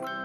you